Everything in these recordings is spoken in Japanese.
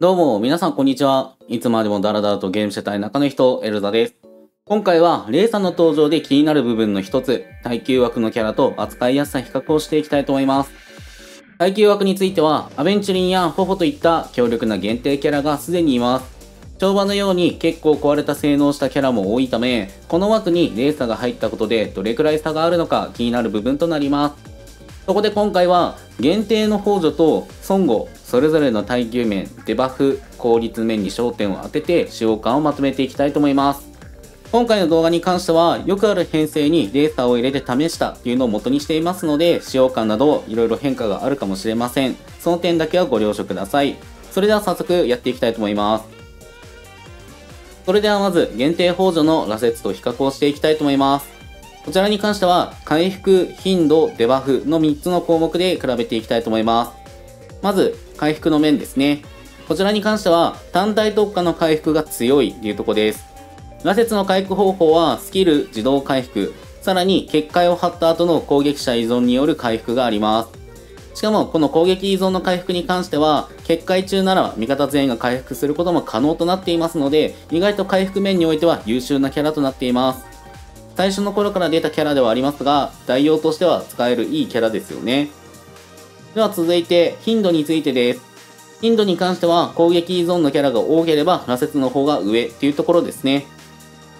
どうも、皆さんこんにちは。いつまでもダラダラとゲームしてたい中の人、エルザです。今回は、レイさんの登場で気になる部分の一つ、耐久枠のキャラと扱いやすさ比較をしていきたいと思います。耐久枠については、アベンチュリンやホホといった強力な限定キャラがすでにいます。跳馬のように結構壊れた性能したキャラも多いため、この枠にレーサーが入ったことでどれくらい差があるのか気になる部分となります。そこで今回は限定の補助と孫悟それぞれの耐久面デバフ効率面に焦点を当てて使用感をまとめていきたいと思います。今回の動画に関してはよくある編成にデータを入れて試したっていうのを元にしていますので使用感など色々変化があるかもしれません。その点だけはご了承ください。それでは早速やっていきたいと思います。それではまず限定補助の羅刹と比較をしていきたいと思います。こちらに関しては、回復、頻度、デバフの3つの項目で比べていきたいと思います。まず、回復の面ですね。こちらに関しては、単体特化の回復が強いというとこです。羅刹の回復方法は、スキル、自動回復、さらに結界を張った後の攻撃者依存による回復があります。しかも、この攻撃依存の回復に関しては、結界中なら味方全員が回復することも可能となっていますので、意外と回復面においては優秀なキャラとなっています。最初の頃から出たキャラではありますが、代用としては使えるいいキャラですよね。では続いて、頻度についてです。頻度に関しては、攻撃依存のキャラが多ければ、羅刹の方が上っていうところですね。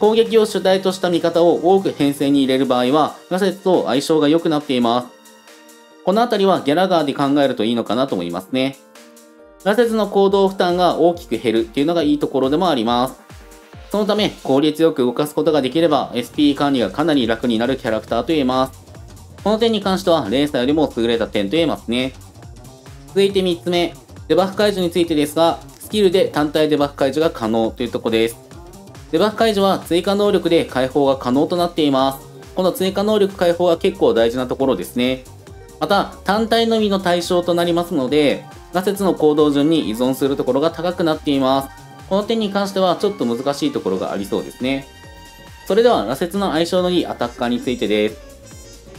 攻撃を主体とした味方を多く編成に入れる場合は、羅刹と相性が良くなっています。このあたりはギャラガーで考えるといいのかなと思いますね。羅刹の行動負担が大きく減るっていうのがいいところでもあります。そのため、効率よく動かすことができれば、SP 管理がかなり楽になるキャラクターと言えます。この点に関しては、レーサーよりも優れた点と言えますね。続いて3つ目、デバフ解除についてですが、スキルで単体デバフ解除が可能というところです。デバフ解除は追加能力で解放が可能となっています。この追加能力解放は結構大事なところですね。また、単体のみの対象となりますので、ガセツの行動順に依存するところが高くなっています。この点に関してはちょっと難しいところがありそうですね。それでは、羅刹の相性のいいアタッカーについてです。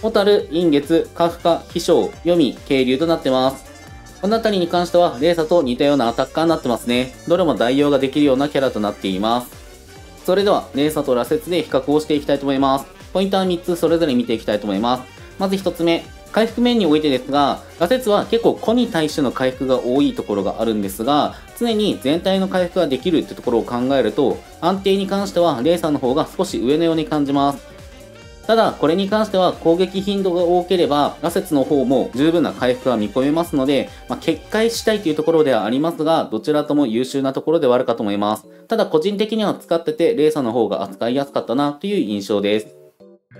ホタル、陰月、カフカ、秘書、読み、渓流となってます。この辺りに関しては、レーサと似たようなアタッカーになってますね。どれも代用ができるようなキャラとなっています。それでは、レーサと羅刹で比較をしていきたいと思います。ポイントは3つそれぞれ見ていきたいと思います。まず1つ目、回復面においてですが、ガセツは結構個に対しての回復が多いところがあるんですが、常に全体の回復ができるってところを考えると、安定に関してはレーサーの方が少し上のように感じます。ただ、これに関しては攻撃頻度が多ければ、ガセツの方も十分な回復が見込めますので、まあ、決壊したいというところではありますが、どちらとも優秀なところではあるかと思います。ただ、個人的には使ってて、レーサーの方が扱いやすかったなという印象です。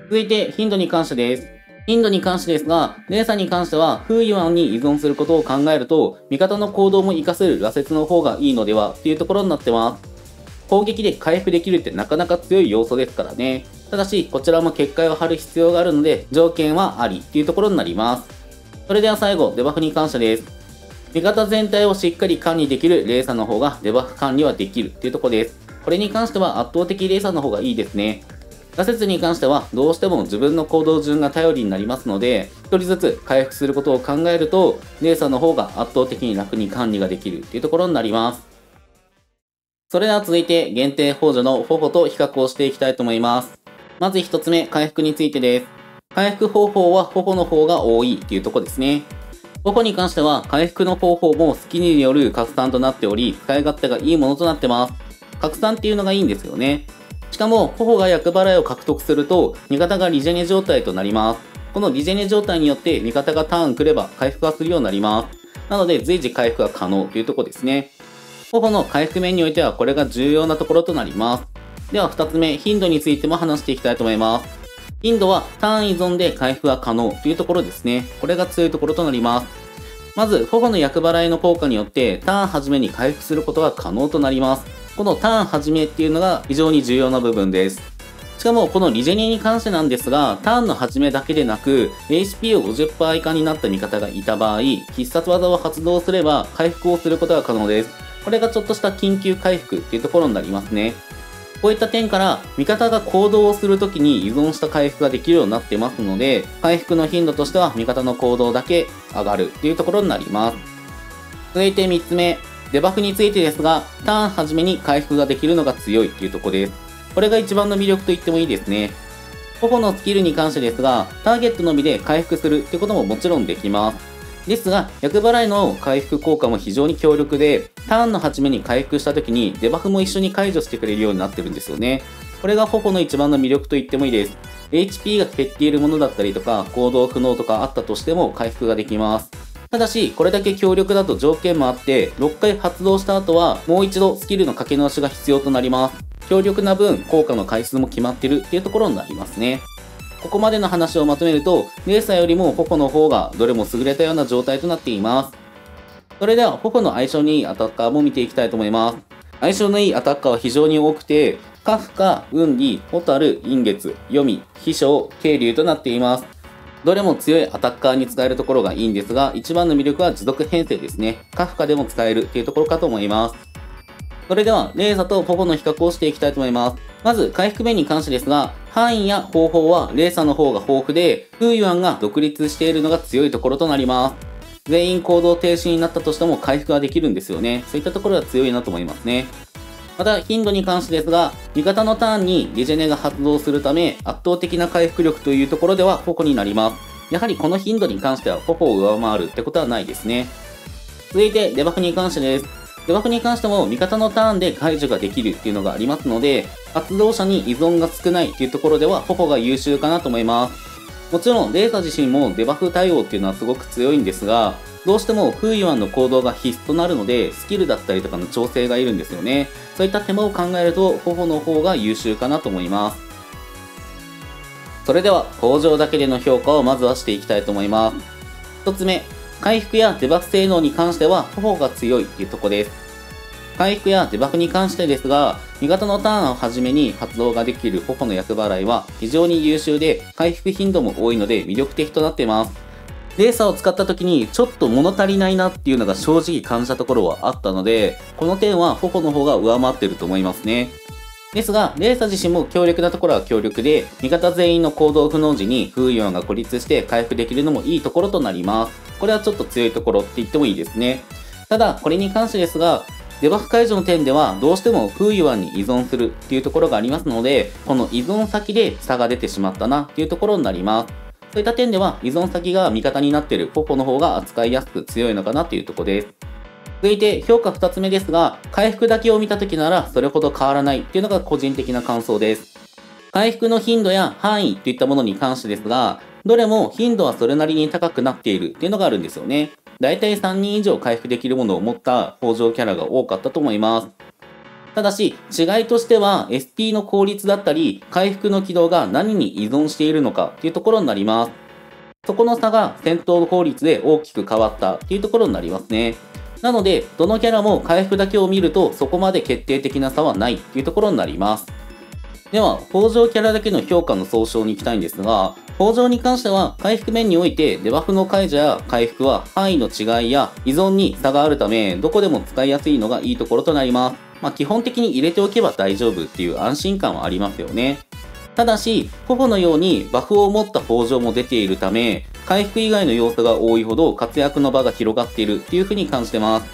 続いて、頻度に関してです。インドに関してですが、レーサーに関しては、フーユアンに依存することを考えると、味方の行動も活かせる羅刹の方がいいのではっていうところになってます。攻撃で回復できるってなかなか強い要素ですからね。ただし、こちらも結界を張る必要があるので、条件はありっていうところになります。それでは最後、デバフに関してです。味方全体をしっかり管理できるレーサーの方がデバフ管理はできるっていうところです。これに関しては圧倒的レーサーの方がいいですね。挫折に関してはどうしても自分の行動順が頼りになりますので、1人ずつ回復することを考えると、レーサーの方が圧倒的に楽に管理ができるっていうところになります。それでは続いて限定補助のフォフォと比較をしていきたいと思います。まず1つ目、回復についてです。回復方法はフォフォの方が多いっていうとこですね。フォフォに関しては回復の方法もスキルによる拡散となっており、使い勝手がいいものとなってます。拡散っていうのがいいんですよね。しかも、頬が厄払いを獲得すると、味方がリジェネ状態となります。このリジェネ状態によって味方がターン来れば回復がするようになります。なので随時回復が可能というとこですね。頬の回復面においてはこれが重要なところとなります。では2つ目、頻度についても話していきたいと思います。頻度はターン依存で回復が可能というところですね。これが強いところとなります。まず、頬の厄払いの効果によってターン始めに回復することが可能となります。このターン始めっていうのが非常に重要な部分です。しかもこのリジェニーに関してなんですが、ターンの始めだけでなく、HP を50%以下になった味方がいた場合、必殺技を発動すれば回復をすることが可能です。これがちょっとした緊急回復っていうところになりますね。こういった点から、味方が行動をするときに依存した回復ができるようになってますので、回復の頻度としては味方の行動だけ上がるっていうところになります。続いて3つ目、デバフについてですが、ターン初めに回復ができるのが強いっていうとこです。これが一番の魅力と言ってもいいですね。個々のスキルに関してですが、ターゲットのみで回復するってことももちろんできます。ですが、厄払いの回復効果も非常に強力で、ターンの初めに回復した時にデバフも一緒に解除してくれるようになってるんですよね。これが矛の一番の魅力と言ってもいいです。HP が減っているものだったりとか、行動不能とかあったとしても回復ができます。ただし、これだけ強力だと条件もあって、6回発動した後は、もう一度スキルの掛け直しが必要となります。強力な分、効果の回数も決まってるっていうところになりますね。ここまでの話をまとめると、レーサーよりも矛の方がどれも優れたような状態となっています。それでは、矛の相性にいいアタッカーも見ていきたいと思います。相性のいいアタッカーは非常に多くて、カフカ、ウンリ、ホタル、インゲツ、ヨミ、ヒショウ、ケイリュウとなっています。どれも強いアタッカーに使えるところがいいんですが、一番の魅力は持続編成ですね。カフカでも使えるっていうところかと思います。それでは、レーザとポポの比較をしていきたいと思います。まず、回復面に関してですが、範囲や方法はレーサーの方が豊富で、フーユアンが独立しているのが強いところとなります。全員行動停止になったとしても回復ができるんですよね。そういったところが強いなと思いますね。また、頻度に関してですが、味方のターンにリジェネが発動するため、圧倒的な回復力というところでは矛になります。やはりこの頻度に関しては矛を上回るってことはないですね。続いて、デバフに関してです。デバフに関しても味方のターンで解除ができるっていうのがありますので、発動者に依存が少ないっていうところでは矛が優秀かなと思います。もちろん、レーザ自身もデバフ対応っていうのはすごく強いんですが、どうしてもフーユアンの行動が必須となるので、スキルだったりとかの調整がいるんですよね。そういった手間を考えると、頬の方が優秀かなと思います。それでは、工場だけでの評価をまずはしていきたいと思います。1つ目、回復やデバフ性能に関しては、頬が強いっていうとこです。回復やデバフに関してですが、味方のターンをはじめに発動ができる頬の厄払いは非常に優秀で、回復頻度も多いので魅力的となっています。レーサーを使った時にちょっと物足りないなっていうのが正直感じたところはあったので、この点は矛の方が上回ってると思いますね。ですが、レーサー自身も強力なところは強力で、味方全員の行動不能時に風イオンが孤立して回復できるのもいいところとなります。これはちょっと強いところって言ってもいいですね。ただ、これに関してですが、デバフ解除の点ではどうしても風イワンに依存するっていうところがありますので、この依存先で差が出てしまったなっていうところになります。そういった点では依存先が味方になっているポポの方が扱いやすく強いのかなというところです。続いて評価2つ目ですが、回復だけを見た時ならそれほど変わらないっていうのが個人的な感想です。回復の頻度や範囲といったものに関してですが、どれも頻度はそれなりに高くなっているっていうのがあるんですよね。だいたい3人以上回復できるものを持った北条キャラが多かったと思います。ただし、違いとしては SP の効率だったり、回復の軌道が何に依存しているのかっていうところになります。そこの差が戦闘効率で大きく変わったっていうところになりますね。なので、どのキャラも回復だけを見るとそこまで決定的な差はないっていうところになります。では、北条キャラだけの評価の総称に行きたいんですが、北条に関しては回復面においてデバフの解除や回復は範囲の違いや依存に差があるため、どこでも使いやすいのがいいところとなります。まあ、基本的に入れておけば大丈夫っていう安心感はありますよね。ただし、頬のようにバフを持った北条も出ているため、回復以外の要素が多いほど活躍の場が広がっているっていう風に感じてます。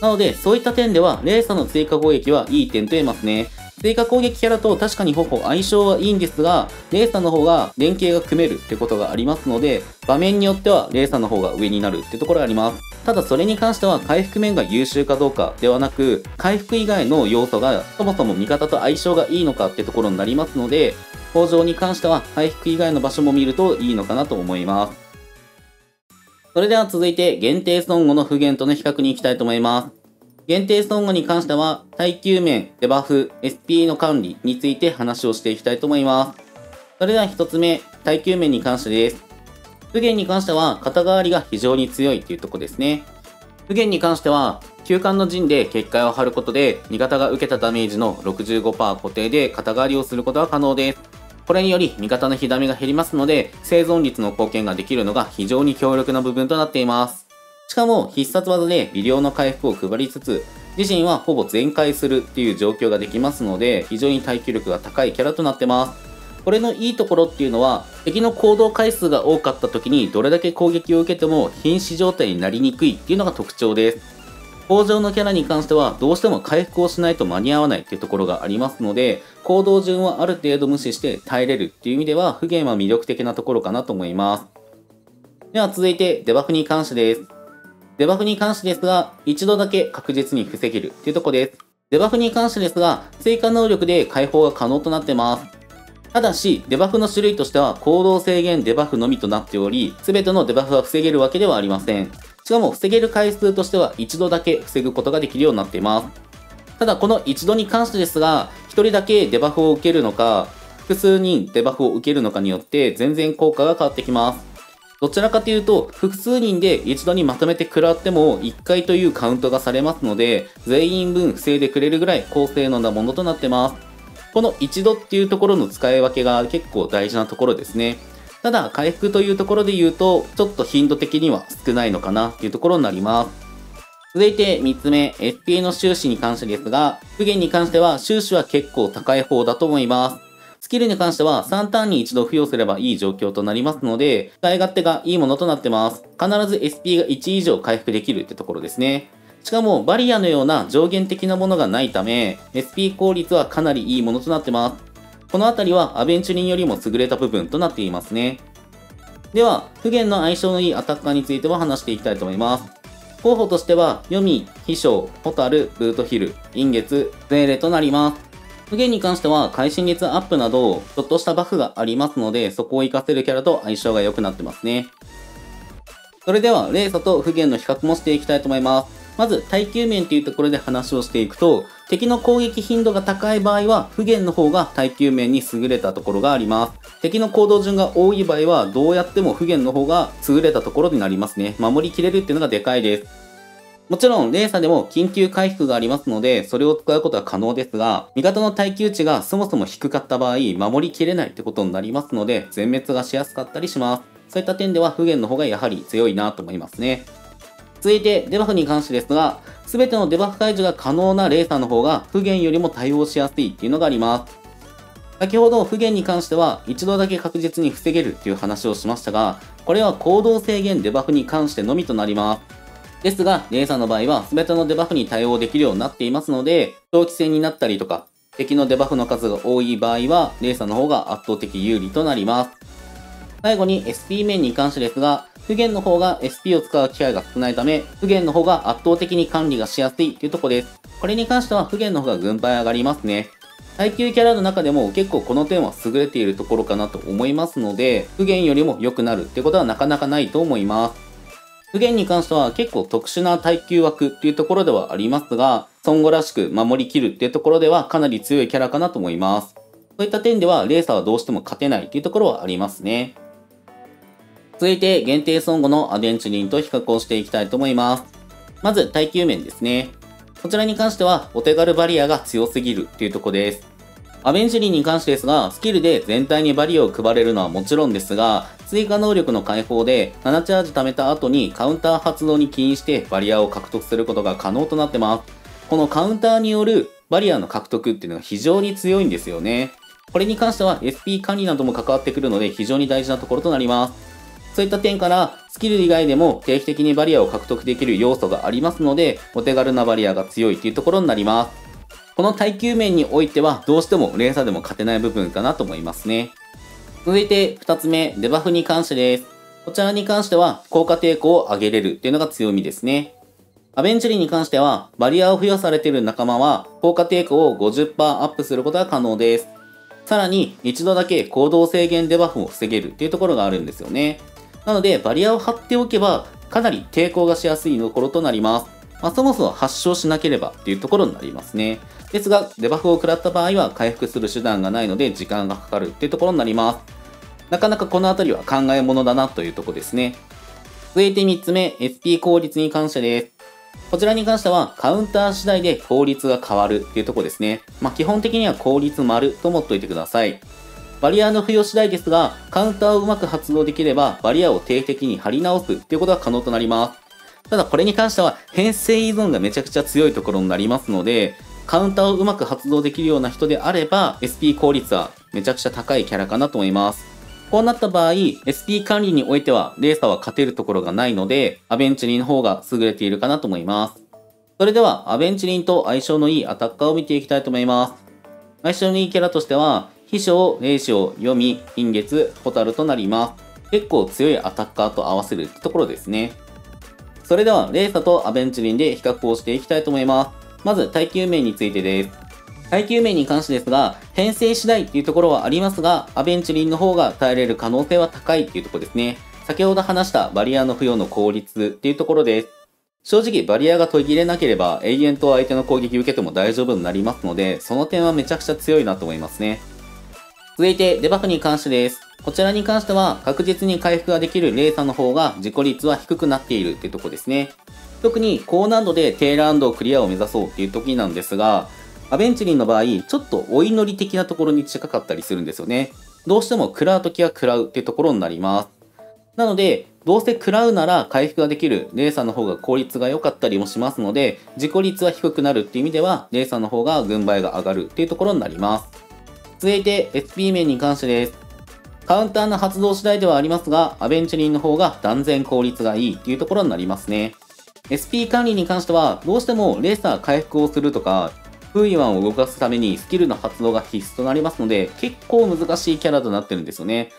なので、そういった点では、レーサーの追加攻撃はいい点と言えますね。追加攻撃キャラと確かに頬相性はいいんですが、レーサの方が連携が組めるってことがありますので、場面によってはレーサの方が上になるってところがあります。ただそれに関しては回復面が優秀かどうかではなく、回復以外の要素がそもそも味方と相性がいいのかってところになりますので、工場に関しては回復以外の場所も見るといいのかなと思います。それでは続いて限定ソンゴの不言との比較に行きたいと思います。限定ソンゴに関しては、耐久面、デバフ、SP の管理について話をしていきたいと思います。それでは一つ目、耐久面に関してです。不言に関しては、肩代わりが非常に強いっていうとこですね。不言に関しては、休館の陣で結界を張ることで、味方が受けたダメージの65%固定で肩代わりをすることが可能です。これにより味方の火ダメが減りますので、生存率の貢献ができるのが非常に強力な部分となっています。しかも必殺技で微量の回復を配りつつ、自身はほぼ全開するっていう状況ができますので、非常に耐久力が高いキャラとなってます。これのいいところっていうのは、敵の行動回数が多かった時にどれだけ攻撃を受けても瀕死状態になりにくいっていうのが特徴です。工場のキャラに関してはどうしても回復をしないと間に合わないっていうところがありますので、行動順をある程度無視して耐えれるっていう意味では、不言は魅力的なところかなと思います。では続いてデバフに関してです。デバフに関してですが、一度だけ確実に防げるっていうとこです。デバフに関してですが、追加能力で解放が可能となってます。ただし、デバフの種類としては行動制限デバフのみとなっており、すべてのデバフは防げるわけではありません。しかも防げる回数としては一度だけ防ぐことができるようになっています。ただこの一度に関してですが、一人だけデバフを受けるのか、複数人デバフを受けるのかによって全然効果が変わってきます。どちらかというと、複数人で一度にまとめて食らっても1回というカウントがされますので、全員分防いでくれるぐらい高性能なものとなってます。この一度っていうところの使い分けが結構大事なところですね。ただ、回復というところで言うと、ちょっと頻度的には少ないのかなっていうところになります。続いて3つ目、SP の収支に関してですが、不言に関しては収支は結構高い方だと思います。スキルに関しては3ターンに一度付与すればいい状況となりますので、使い勝手がいいものとなってます。必ず SP が1以上回復できるってところですね。しかもバリアのような上限的なものがないため、SP 効率はかなりいいものとなってます。この辺りはアベンチュリンよりも優れた部分となっていますね。では、不言の相性のいいアタッカーについては話していきたいと思います。候補としては、読み、秘書、ホタル、ブートヒル、陰月、ゼーレとなります。不言に関しては、会心率アップなど、ちょっとしたバフがありますので、そこを活かせるキャラと相性が良くなってますね。それでは、レーサと不言の比較もしていきたいと思います。まず、耐久面というところで話をしていくと、敵の攻撃頻度が高い場合は、不言の方が耐久面に優れたところがあります。敵の行動順が多い場合は、どうやっても不言の方が優れたところになりますね。守りきれるっていうのがでかいです。もちろん、レーサーでも緊急回復がありますので、それを使うことは可能ですが、味方の耐久値がそもそも低かった場合、守りきれないってことになりますので、全滅がしやすかったりします。そういった点では、不言の方がやはり強いなと思いますね。続いて、デバフに関してですが、すべてのデバフ解除が可能なレーサーの方が、不言よりも対応しやすいっていうのがあります。先ほど不言に関しては一度だけ確実に防げるっていう話をしましたが、これは行動制限デバフに関してのみとなります。ですが、レーサーの場合は全てのデバフに対応できるようになっていますので、長期戦になったりとか、敵のデバフの数が多い場合は、レーサーの方が圧倒的有利となります。最後に SP 面に関してですが、不言の方が SP を使う機会が少ないため、不言の方が圧倒的に管理がしやすいというとこです。これに関しては不言の方が軍配上がりますね。耐久キャラの中でも結構この点は優れているところかなと思いますので、不言よりも良くなるってことはなかなかないと思います。符玄に関しては結構特殊な耐久枠っていうところではありますが、存護らしく守りきるっていうところではかなり強いキャラかなと思います。そういった点では霊砂はどうしても勝てないっていうところはありますね。続いて限定存護のアベンチュリンと比較をしていきたいと思います。まず耐久面ですね。こちらに関してはお手軽バリアが強すぎるっていうとこです。アベンチュリンに関してですが、スキルで全体にバリアを配れるのはもちろんですが、追加能力の解放で7チャージ貯めた後にカウンター発動に起因してバリアを獲得することが可能となってます。このカウンターによるバリアの獲得っていうのが非常に強いんですよね。これに関しては SP 管理なども関わってくるので非常に大事なところとなります。そういった点からスキル以外でも定期的にバリアを獲得できる要素がありますので、お手軽なバリアが強いというところになります。この耐久面においてはどうしても連鎖でも勝てない部分かなと思いますね。続いて2つ目、デバフに関してです。こちらに関しては効果抵抗を上げれるっていうのが強みですね。アベンチュリーに関しては、バリアを付与されている仲間は、効果抵抗を50%アップすることが可能です。さらに、一度だけ行動制限デバフを防げるっていうところがあるんですよね。なので、バリアを張っておけば、かなり抵抗がしやすいところとなります。まあ、そもそも発症しなければっていうところになりますね。ですが、デバフを食らった場合は回復する手段がないので時間がかかるっていうところになります。なかなかこのあたりは考え物だなというとこですね。続いて3つ目、SP 効率に関してです。こちらに関してはカウンター次第で効率が変わるっていうとこですね。まあ、基本的には効率丸と思っておいてください。バリアの付与次第ですが、カウンターをうまく発動できれば、バリアを定期的に張り直すっていうことが可能となります。ただこれに関しては編成依存がめちゃくちゃ強いところになりますので、カウンターをうまく発動できるような人であれば、SP 効率はめちゃくちゃ高いキャラかなと思います。こうなった場合、SP 管理においては、レーサーは勝てるところがないので、アベンチュリーの方が優れているかなと思います。それでは、アベンチリンと相性のいいアタッカーを見ていきたいと思います。相性のいいキャラとしては、秘書、霊視読み、陰月、ホタルとなります。結構強いアタッカーと合わせるところですね。それでは、レーサとアベンチリンで比較をしていきたいと思います。まず、耐久面についてです。耐久面に関してですが、編成次第っていうところはありますが、アベンチリンの方が耐えれる可能性は高いっていうところですね。先ほど話したバリアの付与の効率っていうところです。正直バリアが途切れなければ永遠と相手の攻撃受けても大丈夫になりますので、その点はめちゃくちゃ強いなと思いますね。続いてデバフに関してです。こちらに関しては確実に回復ができるレーサーの方が自己率は低くなっているっていうところですね。特に高難度でテーランドクリアを目指そうっていう時なんですが、アベンチリンの場合、ちょっとお祈り的なところに近かったりするんですよね。どうしても食らう時は食らうっていうところになります。なので、どうせ食らうなら回復ができるレーサーの方が効率が良かったりもしますので、自己率は低くなるっていう意味では、レーサーの方が軍配が上がるっていうところになります。続いて SP 面に関してです。カウンターの発動次第ではありますが、アベンチリンの方が断然効率がいいっていうところになりますね。SP 管理に関しては、どうしても霊砂回復をするとか、フーイワンを動かすためにスキルの発動が必須となりますので、結構難しいキャラとなってるんですよね。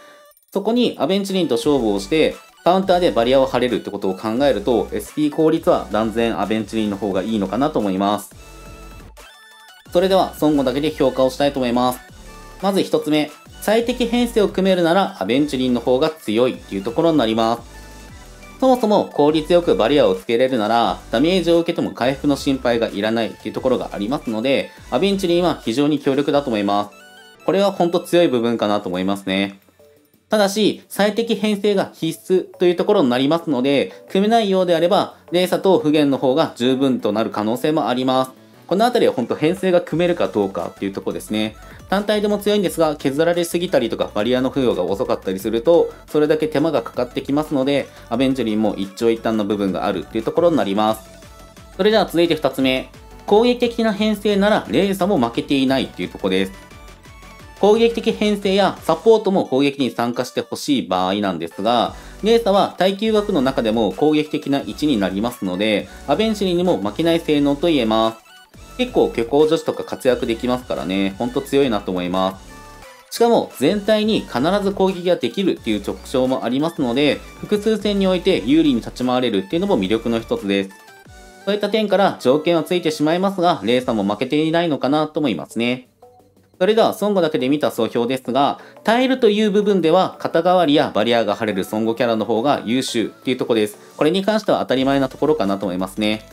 そこにアベンチュリンと勝負をして、カウンターでバリアを張れるってことを考えると、SP 効率は断然アベンチュリンの方がいいのかなと思います。それでは、存護だけで評価をしたいと思います。まず1つ目、最適編成を組めるならアベンチュリンの方が強いっていうところになります。そもそも効率よくバリアをつけれるなら、ダメージを受けても回復の心配がいらないっていうところがありますので、アベンチリンは非常に強力だと思います。これはほんと強い部分かなと思いますね。ただし、最適編成が必須というところになりますので、組めないようであれば、連鎖と不言の方が十分となる可能性もあります。このあたりは本当編成が組めるかどうかっていうとこですね。単体でも強いんですが、削られすぎたりとかバリアの付与が遅かったりすると、それだけ手間がかかってきますので、アベンジュリンも一長一短の部分があるっていうところになります。それでは続いて2つ目。攻撃的な編成なら、レーサも負けていないっていうとこです。攻撃的編成やサポートも攻撃に参加してほしい場合なんですが、レーサは耐久枠の中でも攻撃的な位置になりますので、アベンシリンにも負けない性能と言えます。結構虚構女子とか活躍できますからね、ほんと強いなと思います。しかも全体に必ず攻撃ができるっていう特徴もありますので、複数戦において有利に立ち回れるっていうのも魅力の一つです。そういった点から条件はついてしまいますが、レーサーも負けていないのかなと思いますね。それでは、孫悟だけで見た総評ですが、耐えるという部分では、肩代わりやバリアが張れる孫悟キャラの方が優秀っていうとこです。これに関しては当たり前なところかなと思いますね。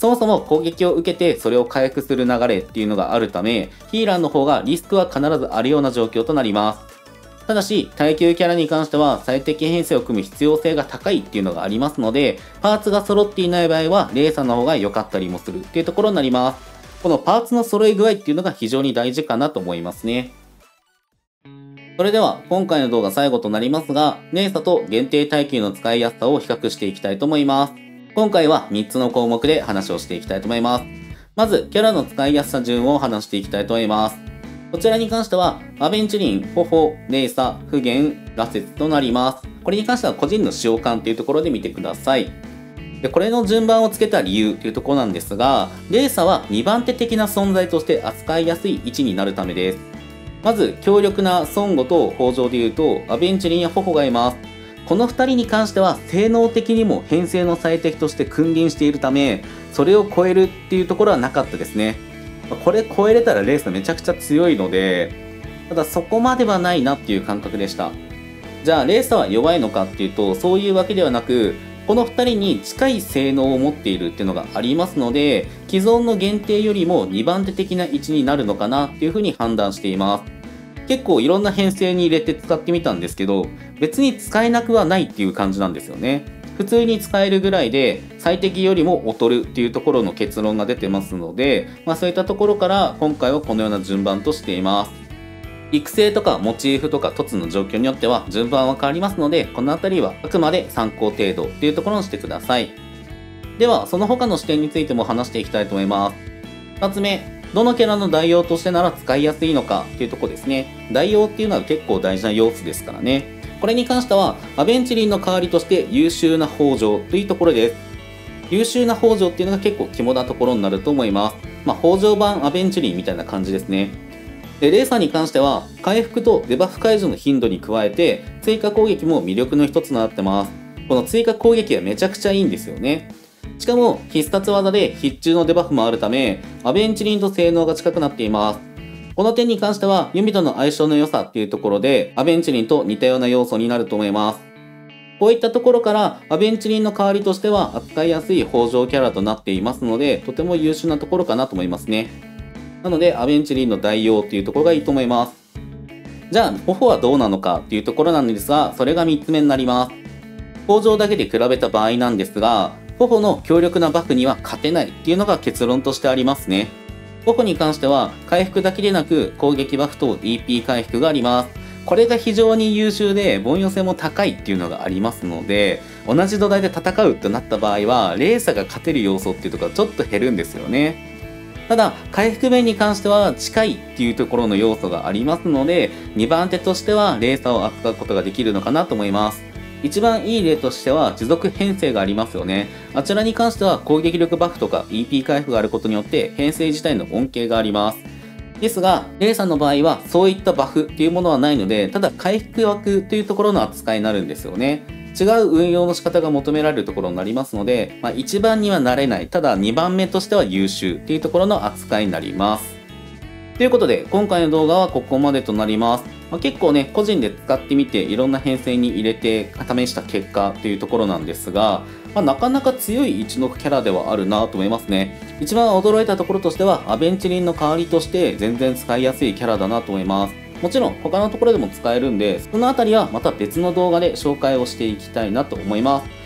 そもそも攻撃を受けてそれを回復する流れっていうのがあるため、ヒーラーの方がリスクは必ずあるような状況となります。ただし、耐久キャラに関しては最適編成を組む必要性が高いっていうのがありますので、パーツが揃っていない場合は、レーサーの方が良かったりもするっていうところになります。このパーツの揃い具合っていうのが非常に大事かなと思いますね。それでは、今回の動画最後となりますが、レーサと限定耐久の使いやすさを比較していきたいと思います。今回は3つの項目で話をしていきたいと思います。まず、キャラの使いやすさ順を話していきたいと思います。こちらに関しては、アベンチュリン、ホホ、レーサ、不言、ラセツとなります。これに関しては個人の使用感というところで見てください。でこれの順番をつけた理由というところなんですが、レーサは2番手的な存在として扱いやすい位置になるためです。まず、強力な孫悟と北条で言うと、アベンチュリンやホホがいます。この2人に関しては性能的にも編成の最適として君臨しているためそれを超えるっていうところはなかったですね。これ超えれたらレースめちゃくちゃ強いのでただそこまではないなっていう感覚でした。じゃあレーサーは弱いのかっていうとそういうわけではなくこの2人に近い性能を持っているっていうのがありますので既存の限定よりも2番手的な位置になるのかなっていうふうに判断しています。結構いろんな編成に入れて使ってみたんですけど別に使えなくはないっていう感じなんですよね。普通に使えるぐらいで最適よりも劣るっていうところの結論が出てますので、まあ、そういったところから今回はこのような順番としています。育成とかモチーフとか凸の状況によっては順番は変わりますのでこの辺りはあくまで参考程度っていうところにしてください。ではその他の視点についても話していきたいと思います。2つ目。どのキャラの代用としてなら使いやすいのかっていうとこですね。代用っていうのは結構大事な要素ですからね。これに関しては、アベンチリンの代わりとして優秀な北条というところです。優秀な北条っていうのが結構肝なところになると思います。まあ、北条版アベンチリーみたいな感じですね。で、レーサーに関しては、回復とデバフ解除の頻度に加えて、追加攻撃も魅力の一つとなってます。この追加攻撃はめちゃくちゃいいんですよね。しかも、必殺技で必中のデバフもあるため、アベンチリンと性能が近くなっています。この点に関しては、ユミとの相性の良さっていうところで、アベンチリンと似たような要素になると思います。こういったところから、アベンチリンの代わりとしては扱いやすい北条キャラとなっていますので、とても優秀なところかなと思いますね。なので、アベンチリンの代用っていうところがいいと思います。じゃあ、頬はどうなのかっていうところなんですが、それが3つ目になります。北条だけで比べた場合なんですが、頬の強力なバフには勝てないっていうのが結論としてありますね。頬に関しては、回復だけでなく攻撃バフと DP 回復があります。これが非常に優秀で凡庸性も高いっていうのがありますので同じ土台で戦うってなった場合はレーサが勝てる要素っていうところがちょっと減るんですよねただ回復面に関しては近いっていうところの要素がありますので2番手としてはレーサーを扱うことができるのかなと思います一番いい例としては持続編成がありますよね。あちらに関しては攻撃力バフとか EP 回復があることによって編成自体の恩恵があります。ですが、レイさんの場合はそういったバフっていうものはないので、ただ回復枠というところの扱いになるんですよね。違う運用の仕方が求められるところになりますので、まあ、1番にはなれない、ただ2番目としては優秀っていうところの扱いになります。ということで、今回の動画はここまでとなります。まあ、結構ね、個人で使ってみていろんな編成に入れて試した結果というところなんですが、まあ、なかなか強い一のキャラではあるなと思いますね。一番驚いたところとしては、アベンチリンの代わりとして全然使いやすいキャラだなと思います。もちろん他のところでも使えるんで、そのあたりはまた別の動画で紹介をしていきたいなと思います。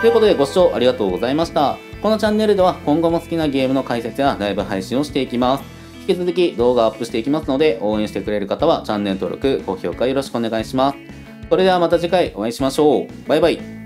ということでご視聴ありがとうございました。このチャンネルでは今後も好きなゲームの解説やライブ配信をしていきます。引き続き動画アップしていきますので、応援してくれる方はチャンネル登録、高評価よろしくお願いします。それではまた次回お会いしましょう。バイバイ。